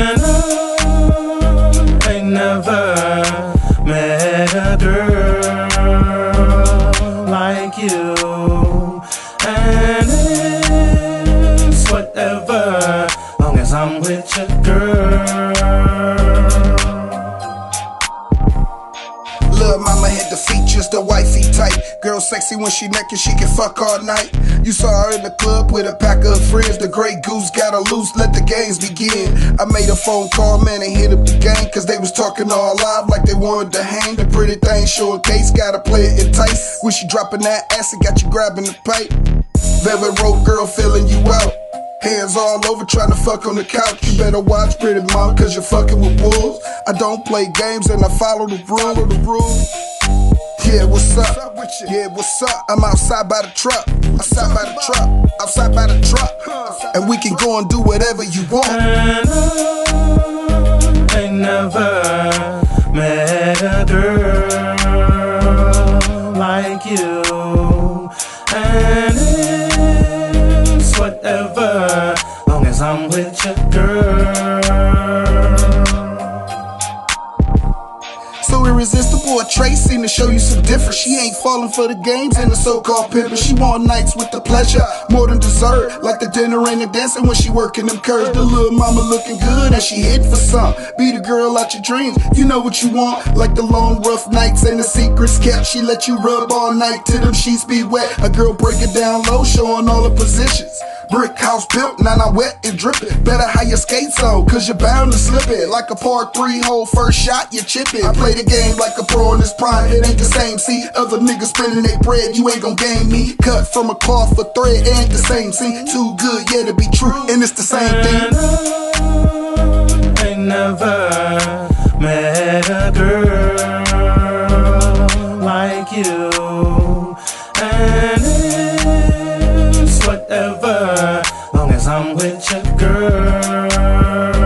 And I never met a girl like you. And it's whatever, long as I'm with your girl. Features, the wifey type. Girl sexy when she naked, she can fuck all night. You saw her in the club with a pack of friends. The Grey Goose got her loose, let the games begin. I made a phone call, man, and hit up the gang. Cause they was talking all live like they wanted to hang. The pretty thing showing case, gotta play it entice. When she dropping that ass, it got you grabbing the pipe. Velvet rope girl filling you out. Hands all over trying to fuck on the couch. You better watch pretty mama, cause you're fucking with wolves. I don't play games and I follow the rule of the rules. Yeah, what's up? Yeah, what's up? I'm outside by the truck. Outside by the truck. Outside by the truck. And we can go and do whatever you want. And I ain't never met a girl like you. And it's whatever, long as I'm with your girl. Irresistible, a trace seem to show you some difference. She ain't falling for the games and the so-called pimpin'. She want nights with the pleasure, more than dessert. Like the dinner and the dancing when she working them curves. The little mama looking good and she hit for some. Be the girl out your dreams, you know what you want. Like the long rough nights and the secrets kept. She let you rub all night till them sheets be wet. A girl break it down low, showing all the positions. Brick house built, now I'm wet and dripping. Better how you skate so, cause you're bound to slip it. Like a par three hole, first shot, you chip. I play the game like a pro in this prime, it ain't the same. See, other niggas spending their bread, you ain't gon' gain me. Cut from a cloth for thread, ain't the same. See, too good, yeah, to be true, and it's the same thing. I ain't never met a girl like you, and it's whatever. Cause I'm with your girl.